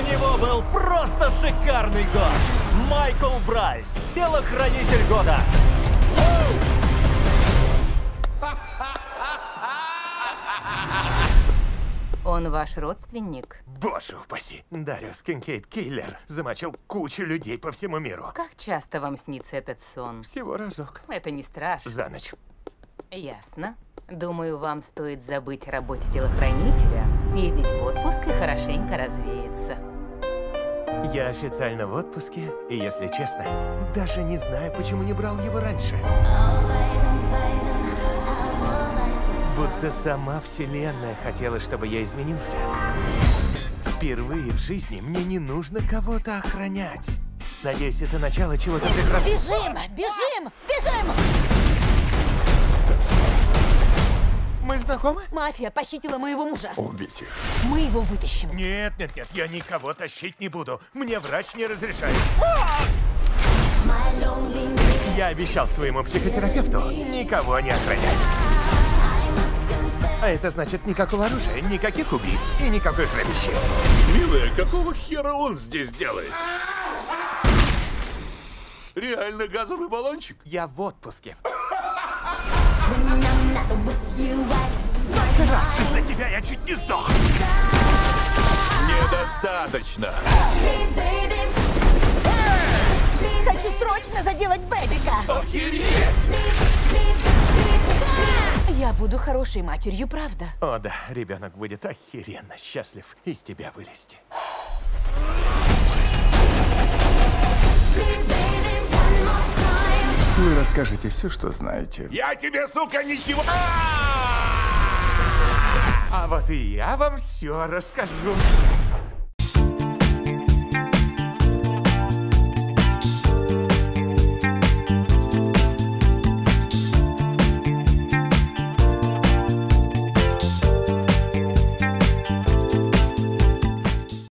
У него был просто шикарный год. Майкл Брайс, телохранитель года. Он ваш родственник? Боже упаси. Дариус Кинкейд Киллер замочил кучу людей по всему миру. Как часто вам снится этот сон? Всего разок. Это не страшно. За ночь. Ясно. Думаю, вам стоит забыть о работе телохранителя, съездить в отпуск и хорошенько развеяться. Я официально в отпуске, и, если честно, даже не знаю, почему не брал его раньше. Будто сама Вселенная хотела, чтобы я изменился. Впервые в жизни мне не нужно кого-то охранять. Надеюсь, это начало чего-то прекрасного. Бежим! Бежим! Знакомы? Мафия похитила моего мужа. Убить их. Мы его вытащим. Нет, нет, нет, я никого тащить не буду. Мне врач не разрешает. Я обещал своему психотерапевту никого не охранять. А это значит никакого оружия, никаких убийств и никакой кровищи. Милая, какого хера он здесь делает? Реально газовый баллончик? Я в отпуске. Недостаточно. Хочу срочно заделать Бэбика. Охереть! Я буду хорошей матерью, правда? О да, ребенок будет охеренно счастлив из тебя вылезти. Вы расскажете все, что знаете. Я тебе, сука, ничего... А вот и я вам все расскажу.